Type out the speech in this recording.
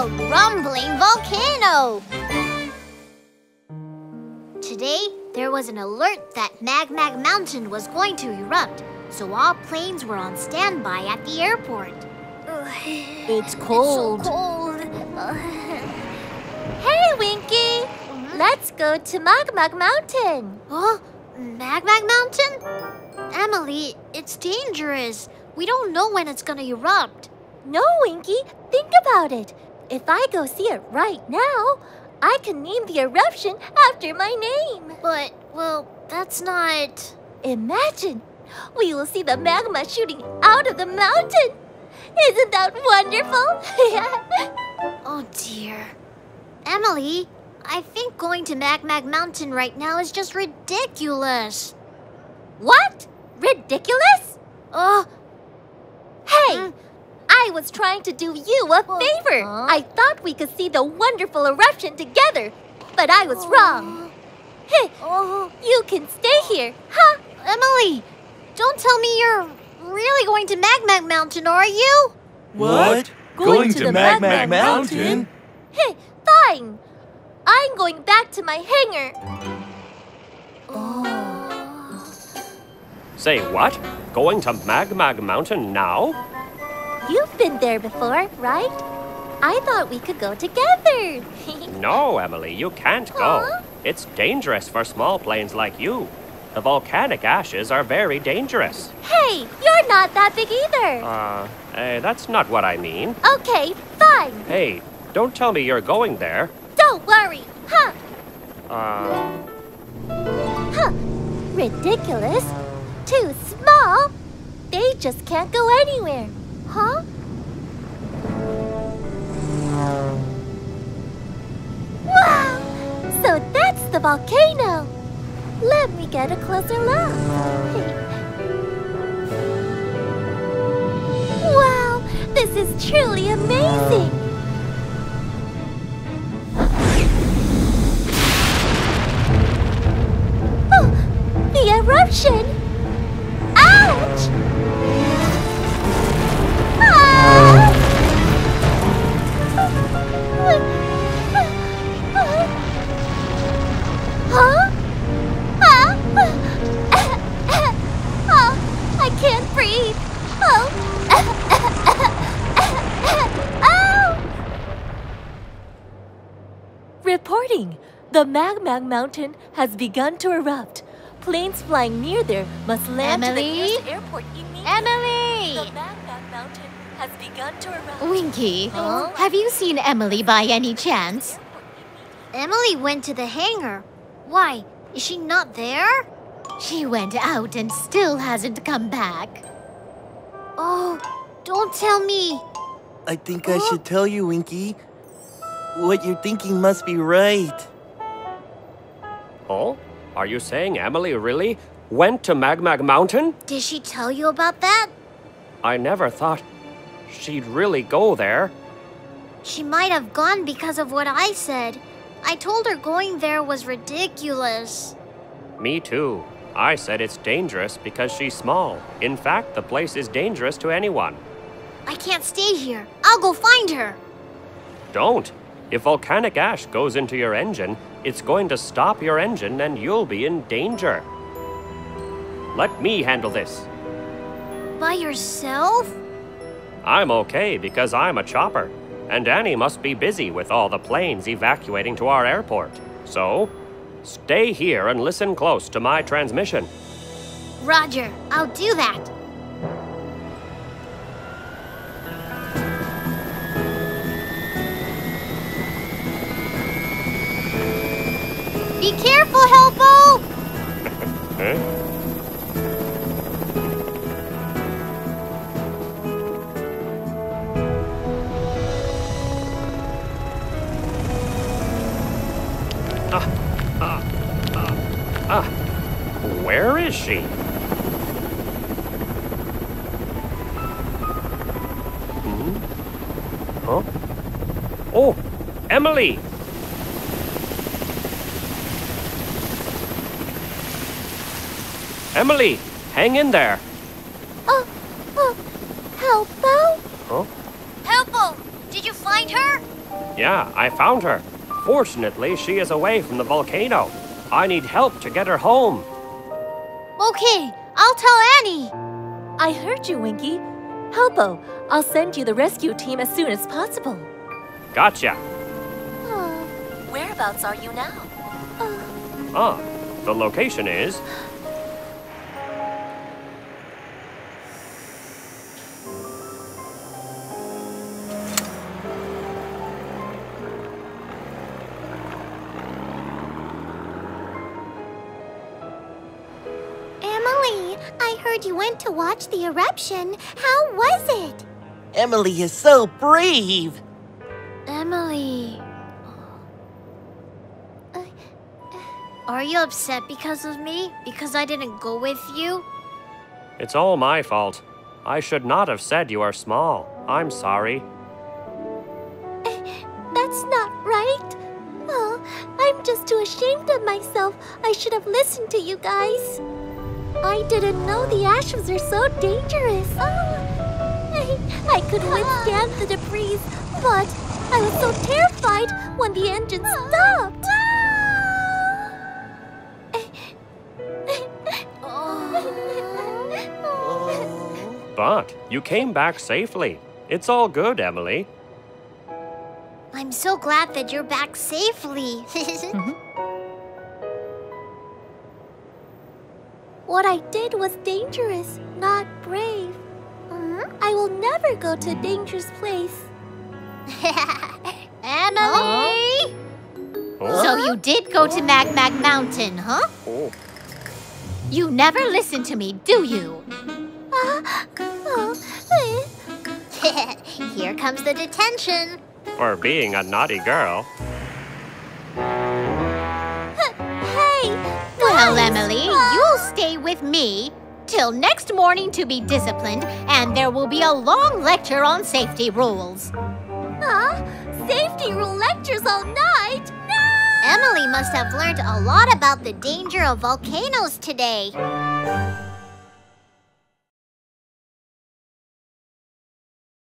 A rumbling volcano! Today, there was an alert that Mag Mag Mountain was going to erupt, so all planes were on standby at the airport. It's cold. It's so cold. Hey, Winky! Let's go to Magmag Mountain. Oh, Mag Mag Mountain? Emily, it's dangerous. We don't know when it's gonna erupt. No, Winky, think about it. If I go see it right now, I can name the eruption after my name. But, well, that's not. Imagine, we will see the magma shooting out of the mountain. Isn't that wonderful? oh dear. Emily, I think going to Mag Mag Mountain right now is just ridiculous. What? Ridiculous? Oh. Hey! I was trying to do you a favor. Huh? I thought we could see the wonderful eruption together, but I was oh. wrong. Heh, Oh, you can stay here, huh? Emily, don't tell me you're really going to Mag Mag Mountain, are you? What? Going to the Mag Mag Mag Mag Mountain? Hey, fine. I'm going back to my hangar. Oh. Say what? Going to Mag Mag Mountain now? Been there before, right? I thought we could go together. No, Emily, you can't go. Huh? It's dangerous for small planes like you. The volcanic ashes are very dangerous. hey, you're not that big either. Uh, hey, that's not what I mean. Okay, fine. Hey, don't tell me you're going there. Don't worry, huh? Uh, Huh. Ridiculous. Too small. They just can't go anywhere. Huh? Volcano. Let me get a closer look. wow! This is truly amazing. Oh, the eruption! Reporting! The Magmag Mountain has begun to erupt. Planes flying near there must land to the nearest airport immediately. The Emily! Magmag Mountain has begun to erupt. Winky, Huh? have you seen Emily by any chance? Emily went to the hangar. Why? Is she not there? She went out and still hasn't come back. Oh, don't tell me. I think I should tell you, Winky. What you're thinking must be right. oh? Are you saying Emily really went to Mag Mag Mountain? Did she tell you about that? I never thought she'd really go there. She might have gone because of what I said. I told her going there was ridiculous. Me too. I said it's dangerous because she's small. In fact, the place is dangerous to anyone. I can't stay here. I'll go find her. Don't. If volcanic ash goes into your engine, it's going to stop your engine and you'll be in danger. Let me handle this. By yourself? I'm okay because I'm a chopper, and Annie must be busy with all the planes evacuating to our airport. So, stay here and listen close to my transmission. Roger, I'll do that. Be careful, Helpo! Huh? Ah, ah, ah, ah. Where is she? Hmm? Huh? Oh, Emily! Emily, hang in there. Uh, uh, oh, oh, Helpo? Huh? Helpo! Did you find her? Yeah, I found her. Fortunately, she is away from the volcano. I need help to get her home. Okay, I'll tell Annie. I heard you, Winky. Helpo, I'll send you the rescue team as soon as possible. Gotcha. Whereabouts are you now? Uh. Ah, the location is. I heard you went to watch the eruption. How was it? Emily is so brave. Emily. Uh, are you upset because of me? Because I didn't go with you? It's all my fault. I should not have said you are small. I'm sorry. Eh, that's not right. Oh, I'm just too ashamed of myself. I should have listened to you guys. I didn't know the ashes are so dangerous. Ah. I, I could ah. withstand the debris, but I was so terrified when the engine ah. stopped. Oh. But you came back safely. It's all good, Emily. I'm so glad that you're back safely. Mm-hmm. What I did was dangerous, not brave. Uh-huh. I will never go to a dangerous place. Emily! Oh, So you did go to Mag Mag Mountain, huh? oh. You never listen to me, do you? Oh, eh. Here comes the detention. For being a naughty girl. Stay with me till next morning to be disciplined, and there will be a long lecture on safety rules. Huh? Safety rule lectures all night? No! Emily must have learned a lot about the danger of volcanoes today.